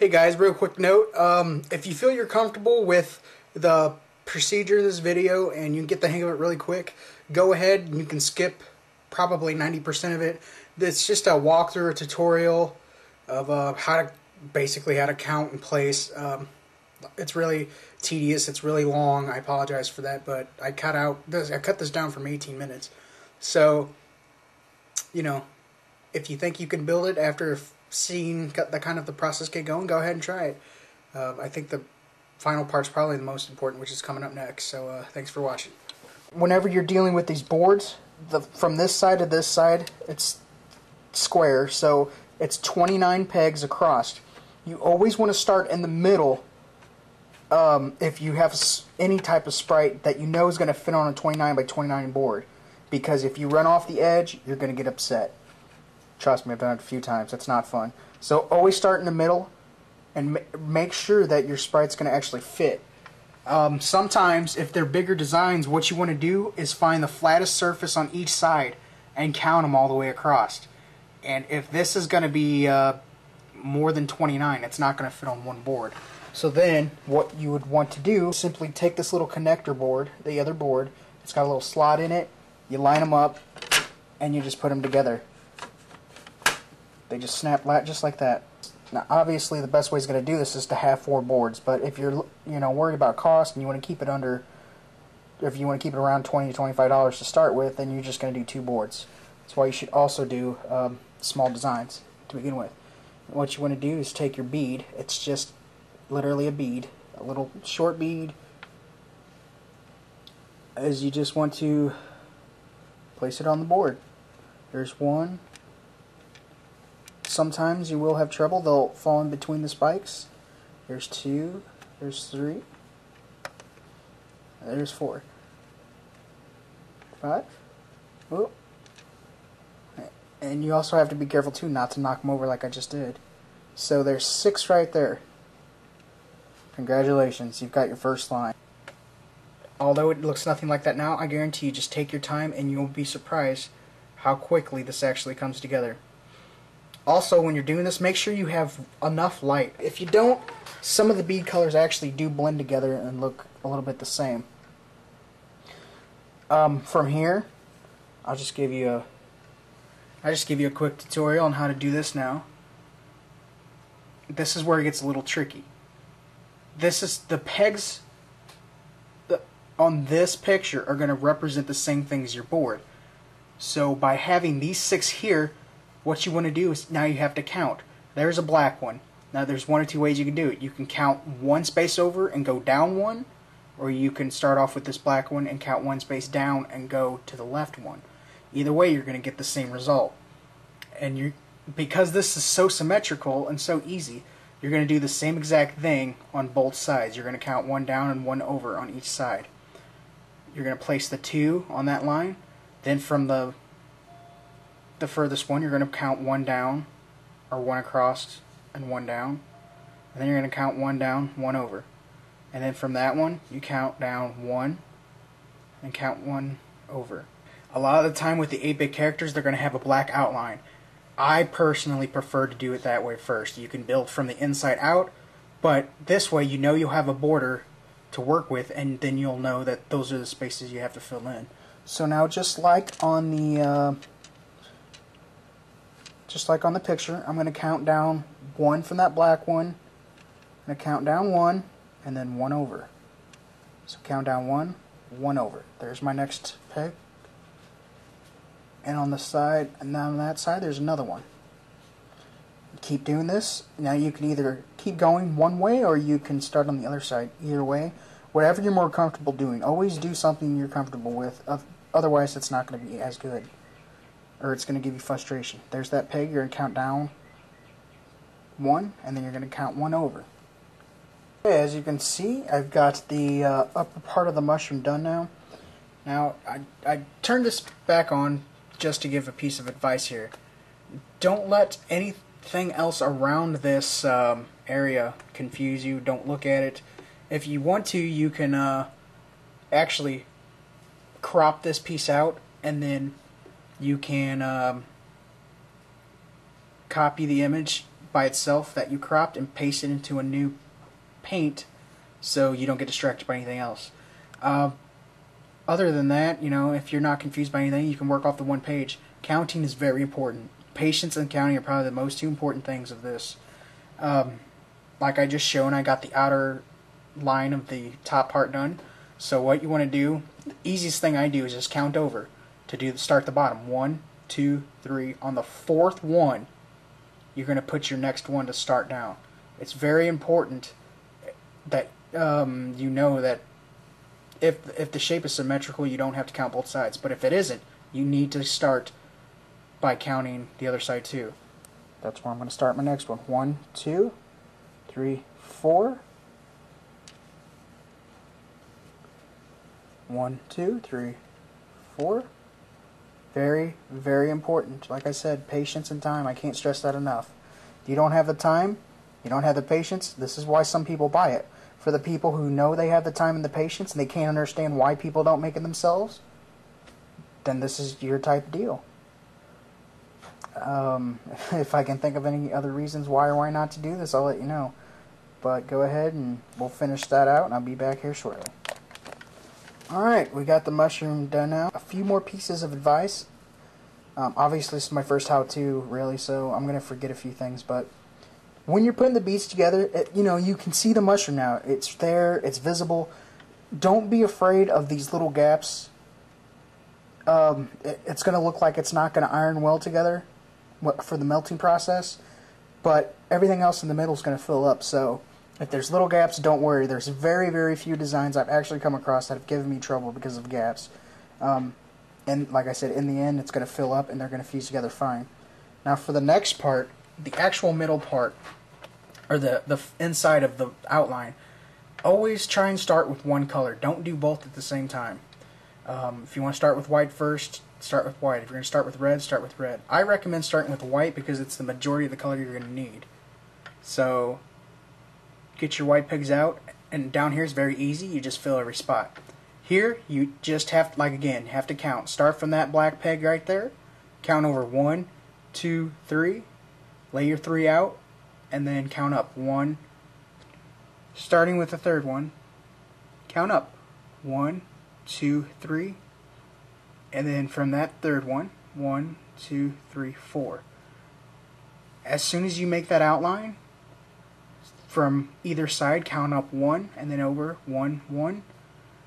Hey guys, real quick note. Um, if you feel you're comfortable with the procedure in this video and you get the hang of it really quick, go ahead and you can skip probably 90% of it. It's just a walkthrough, tutorial of uh, how to basically how to count and place. Um, it's really tedious. It's really long. I apologize for that, but I cut out this. I cut this down from 18 minutes. So, you know, if you think you can build it after seeing the kind of the process get going, go ahead and try it. Uh, I think the final part's probably the most important, which is coming up next. So, uh, thanks for watching. Whenever you're dealing with these boards, the from this side to this side, it's square, so it's 29 pegs across. You always want to start in the middle um, if you have any type of sprite that you know is going to fit on a 29 by 29 board. Because if you run off the edge, you're going to get upset. Trust me, I've done it a few times. It's not fun. So always start in the middle and ma make sure that your sprite's going to actually fit. Um, sometimes, if they're bigger designs, what you want to do is find the flattest surface on each side and count them all the way across. And if this is going to be uh, more than 29, it's not going to fit on one board. So then what you would want to do is simply take this little connector board, the other board, it's got a little slot in it, you line them up, and you just put them together. They just snap flat just like that. Now obviously the best way is going to do this is to have four boards, but if you're you know worried about cost and you want to keep it under, if you want to keep it around 20 to $25 to start with, then you're just going to do two boards. That's why you should also do um, small designs to begin with. what you want to do is take your bead, it's just literally a bead, a little short bead, as you just want to place it on the board. There's one. Sometimes you will have trouble, they'll fall in between the spikes. There's two, there's three, there's four. Five. Whoop. And you also have to be careful too not to knock them over like I just did. So there's six right there. Congratulations, you've got your first line. Although it looks nothing like that now, I guarantee you just take your time and you'll be surprised how quickly this actually comes together. Also, when you're doing this, make sure you have enough light. If you don't, some of the bead colors actually do blend together and look a little bit the same. Um, from here, I'll just give you a I just give you a quick tutorial on how to do this now. This is where it gets a little tricky this is the pegs on this picture are going to represent the same thing as your board. So by having these six here, what you want to do is now you have to count. There's a black one. Now there's one or two ways you can do it. You can count one space over and go down one, or you can start off with this black one and count one space down and go to the left one. Either way, you're going to get the same result. And you, because this is so symmetrical and so easy, you're going to do the same exact thing on both sides. You're going to count one down and one over on each side. You're going to place the 2 on that line. Then from the the furthest one, you're going to count one down, or one across and one down. And then you're going to count one down, one over. And then from that one, you count down one and count one over. A lot of the time with the 8-bit characters, they're going to have a black outline. I personally prefer to do it that way first. You can build from the inside out, but this way you know you'll have a border to work with, and then you'll know that those are the spaces you have to fill in. So now, just like on the, uh, just like on the picture, I'm going to count down one from that black one. I'm going to count down one, and then one over. So count down one, one over. There's my next peg and on the side and on that side there's another one keep doing this now you can either keep going one way or you can start on the other side either way whatever you're more comfortable doing always do something you're comfortable with otherwise it's not going to be as good or it's going to give you frustration there's that peg you're going to count down one and then you're going to count one over okay, as you can see I've got the uh, upper part of the mushroom done now now I, I turned this back on just to give a piece of advice here. Don't let anything else around this um, area confuse you. Don't look at it. If you want to, you can uh, actually crop this piece out and then you can um, copy the image by itself that you cropped and paste it into a new paint so you don't get distracted by anything else. Uh, other than that, you know, if you're not confused by anything, you can work off the one page. Counting is very important. Patience and counting are probably the most two important things of this. Um, like I just shown, I got the outer line of the top part done. So what you want to do, the easiest thing I do is just count over to do start the bottom. One, two, three. On the fourth one, you're going to put your next one to start down. It's very important that um, you know that if if the shape is symmetrical, you don't have to count both sides. But if it isn't, you need to start by counting the other side too. That's where I'm going to start my next one. One, two, three, four. One, two, three, four. Very, very important. Like I said, patience and time. I can't stress that enough. If you don't have the time, you don't have the patience, this is why some people buy it. For the people who know they have the time and the patience and they can't understand why people don't make it themselves, then this is your type of deal. Um, if I can think of any other reasons why or why not to do this, I'll let you know. But go ahead and we'll finish that out and I'll be back here shortly. Alright, we got the mushroom done now. A few more pieces of advice. Um, obviously, this is my first how-to, really, so I'm going to forget a few things, but when you're putting the beads together, it, you know, you can see the mushroom now. It's there, it's visible. Don't be afraid of these little gaps. Um, it, it's going to look like it's not going to iron well together for the melting process, but everything else in the middle is going to fill up, so if there's little gaps, don't worry. There's very, very few designs I've actually come across that have given me trouble because of gaps. Um, and like I said, in the end, it's going to fill up and they're going to fuse together fine. Now for the next part, the actual middle part, or the, the inside of the outline, always try and start with one color. Don't do both at the same time. Um, if you want to start with white first, start with white. If you're going to start with red, start with red. I recommend starting with white because it's the majority of the color you're going to need. So get your white pegs out, and down here is very easy. You just fill every spot. Here, you just have, like again, have to count. Start from that black peg right there. Count over one, two, three. Lay your three out, and then count up. One, starting with the third one. Count up. One, two, three. And then from that third one, one, two, three, four. As soon as you make that outline, from either side, count up one and then over one, one.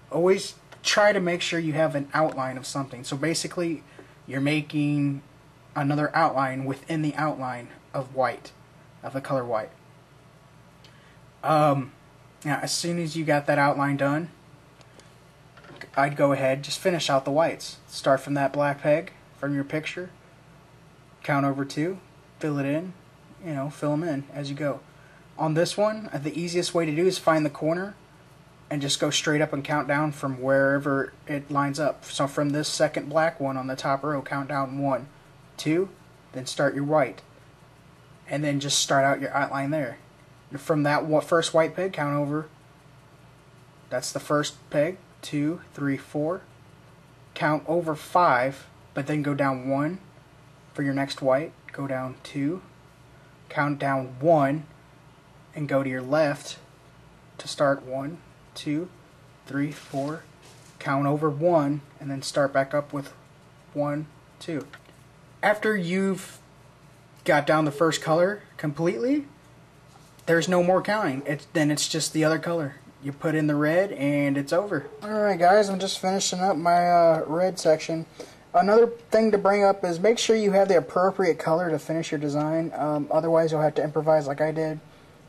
Always try to make sure you have an outline of something. So basically, you're making another outline within the outline of white, of the color white. Um, now, as soon as you got that outline done, I'd go ahead, just finish out the whites. Start from that black peg from your picture, count over two, fill it in, you know, fill them in as you go. On this one, uh, the easiest way to do is find the corner and just go straight up and count down from wherever it lines up. So from this second black one on the top row, count down one, two, then start your white. And then just start out your outline there. From that first white peg, count over. That's the first peg, two, three, four. Count over five, but then go down one for your next white. Go down two. Count down one, and go to your left to start one, two, three, four, count over one, and then start back up with one, two. After you've got down the first color completely, there's no more counting. It's, then it's just the other color. You put in the red and it's over. Alright guys, I'm just finishing up my uh, red section. Another thing to bring up is make sure you have the appropriate color to finish your design. Um, otherwise you'll have to improvise like I did.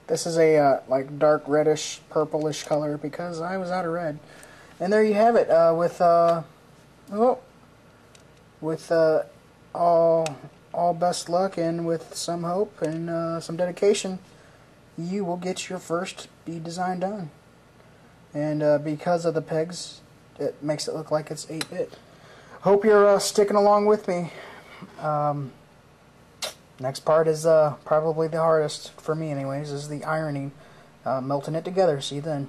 This is a uh, like dark reddish purplish color because I was out of red. And there you have it uh, with uh, oh, with uh, all all best luck and with some hope and uh, some dedication, you will get your first bead design done. And uh, because of the pegs, it makes it look like it's 8-bit. Hope you're sticking along with me. Um, Next part is uh, probably the hardest, for me anyways, is the ironing. Uh, melting it together. See then.